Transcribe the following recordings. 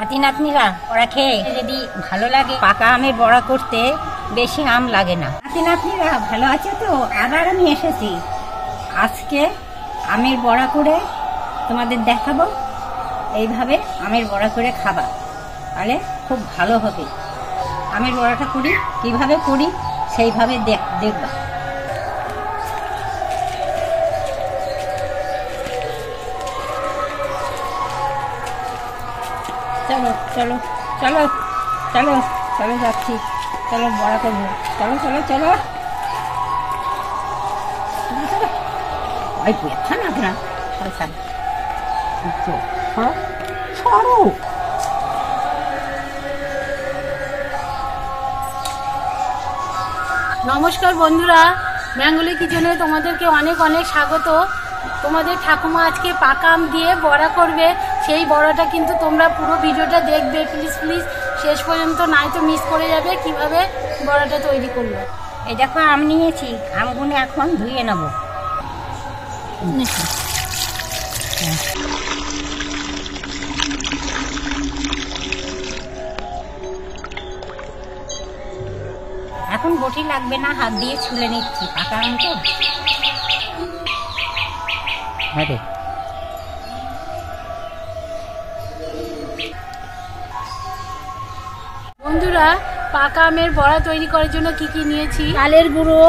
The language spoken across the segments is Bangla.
নাতি নাতনিরা, ওরা খেয়ে যদি ভালো লাগে, পাকা আমের বড়া করতে বেশি আম লাগে না। নাতি নাতনিরা, ভালো আছে তো? আবার আমি এসেছি। আজকে আমের বড়া করে তোমাদের দেখাবো। এইভাবে আমের বড়া করে খাবা। তাহলে খুব ভালো হবে। আমের বড়াটা করি, কীভাবে করি, সেইভাবে দেখ দেখবা। চলো চলো চলো চলো চলো যাচ্ছি। চলো বড়া করব। চলো চলো চলো। আপনার খান সরো নমস্কার বন্ধুরা বেঙ্গলি কিচেনে তোমাদেরকে অনেক অনেক স্বাগত। তোমাদের ঠাকুমা আজকে পাকাম দিয়ে বড়া করবে। সেই বড়াটা কিন্তু তোমরা পুরো ভিডিওটা দেখবে প্লিজ প্লিজ শেষ পর্যন্ত নাই তো মিস করে যাবে, কীভাবে বড়াটা তৈরি করল। এই দেখো, আম নিয়েছি, আমগুলো এখন ধুয়ে নেব। এখন বটি লাগবে না, হাত দিয়ে ছুলে নিচ্ছি, পাকা আম তো। হ্যাঁ বন্ধুরা পাকা আমের বড়া তৈরি করার জন্য কি কি নিয়েছি? চালের গুঁড়ো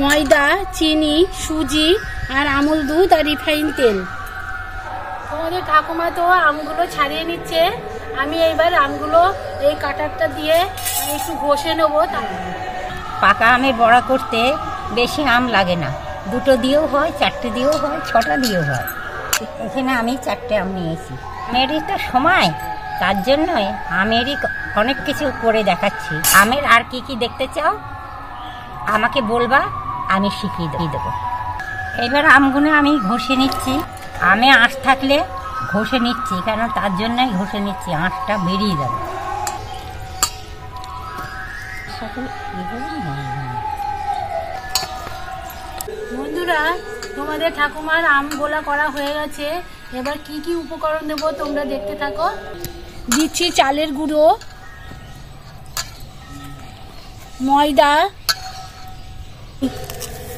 ময়দা চিনি সুজি আর আমুল দুধ আর রিফাইন তেল। তোমাদের ঠাকুমা তো আমগুলো ছাড়িয়ে নিচ্ছে। আমি এইবার আমগুলো এই কাটারটা দিয়ে একটু ঘষে নেব পাকা আমের বড়া করতে বেশি আম লাগে না। দুটো দিয়েও হয় চারটে দিয়েও হয় ছটা দিয়েও হয়। এখানে আমি চারটে আম নিয়েছি। আমেরই তো সময়। তার জন্যই আমেরই অনেক কিছু করে দেখাচ্ছি। আমের আর কি কি দেখতে চাও? আমাকে বলবা আমি শিখিয়ে দিয়ে দেবো। এবার আমগুলো আমি ঘষে নিচ্ছি। আমে আঁশ থাকলে ঘষে নিচ্ছি কেন তার জন্যই ঘষে নিচ্ছি আঁশটা বেরিয়ে যাবে। বন্ধুরা তোমাদের ঠাকুমার আম গোলা করা হয়ে গেছে। এবার কি কি উপকরণ দেবো তোমরা দেখতে থাকো। দিচ্ছি চালের গুঁড়ো ময়দা,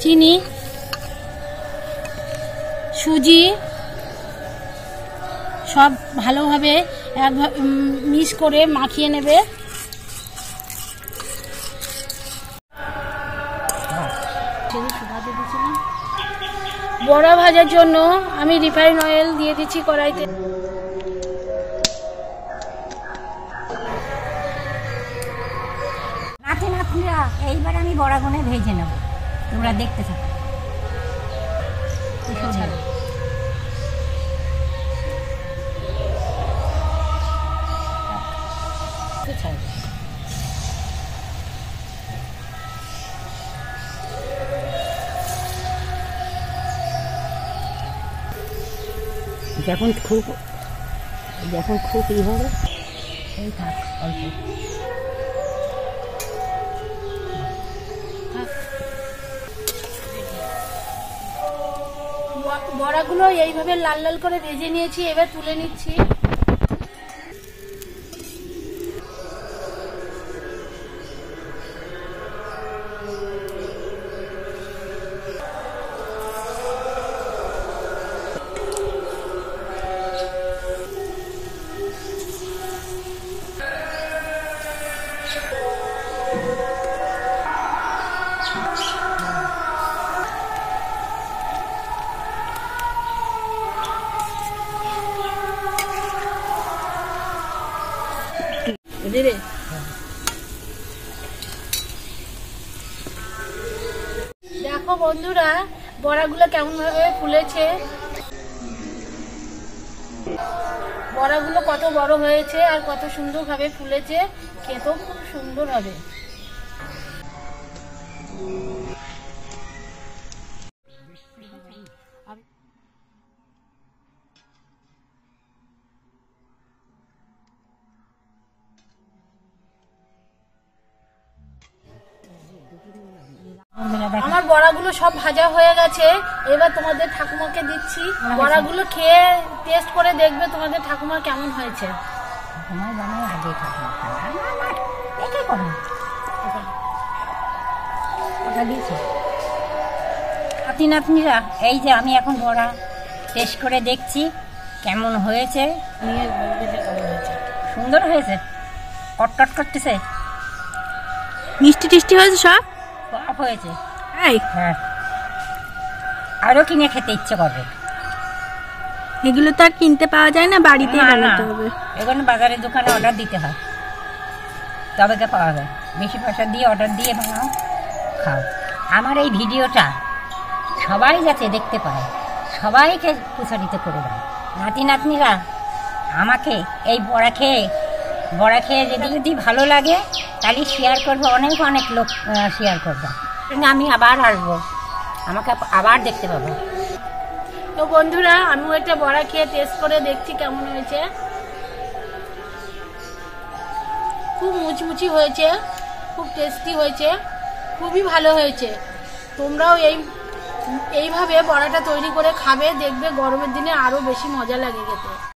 চিনি, সুজি, সব ভালোভাবে এক মিক্স করে মাখিয়ে নেবে। বড়া ভাজার জন্য আমি রিফাইন অয়েল দিয়ে দিচ্ছি কড়াইতে। এইবার আমি বড়াগুনে ভেজে নেব। তোমরা দেখতে থাকো। একটু যখন খুব যখন খুব ই হবে এই থাক অল্প। বড়াগুলো এইভাবে লাল লাল করে ভেজে নিয়েছি এবার তুলে নিচ্ছি। দেবে দেখো বন্ধুরা, বড়াগুলো কেমন ভাবে ফুলেছে? বড়াগুলো কত বড় হয়েছে আর কত সুন্দর ভাবে ফুলেছে, খেতেও খুব সুন্দর হবে। আমার বড়াগুলো সব ভাজা হয়ে গেছে। এবার তোমাদের ঠাকুমাকে দিচ্ছি। বড়াগুলো খেয়ে টেস্ট করে দেখবে তোমাদের ঠাকুমা কেমন হয়েছে। নাতি নাতনিরা এই যে আমি এখন বড়া টেস্ট করে দেখছি কেমন হয়েছে। সুন্দর হয়েছে। কটকট করতেছে। মিষ্টি টিষ্টি হয়েছে সব? সব হয়েছে। এই। হ্যাঁ। আরও কিনে খেতে ইচ্ছে করবে। এগুলো তো আর কিনতে পাওয়া যায় না বাড়িতে। বানাতে হবে। এখানে বাজারের দোকানে অর্ডার দিতে হয়। তবে কে পাওয়া যায়। বেশি পয়সা দিয়ে অর্ডার দিয়ে বানাও খাও। আমার এই ভিডিওটা সবাই যাতে দেখতে পায় সবাইকে প্রচারিত করে দাও। নাতি নাতনিরা আমাকে এই বড়া খেয়ে বড়া খেয়ে যদি যদি ভালো লাগে তাহলে শেয়ার করব। অনেক অনেক লোক শেয়ার করবে। আমি আবার আসব আমাকে আবার দেখতে পাবো। তো বন্ধুরা, আমিও একটা বড়া খেয়ে টেস্ট করে দেখছি কেমন হয়েছে। খুব মুচমুচি হয়েছে, খুব টেস্টি হয়েছে, খুবই ভালো হয়েছে। তোমরাও এই, এইভাবে বড়াটা তৈরি করে খাবে, দেখবে গরমের দিনে আরও বেশি মজা লাগে খেতে।